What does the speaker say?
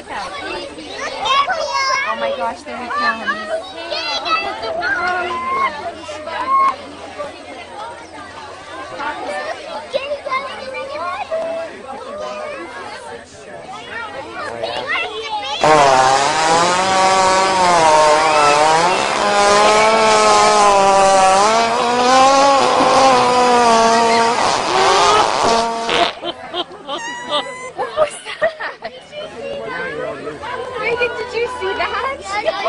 look out. Oh my gosh, there he comes. Oh. Did you see that?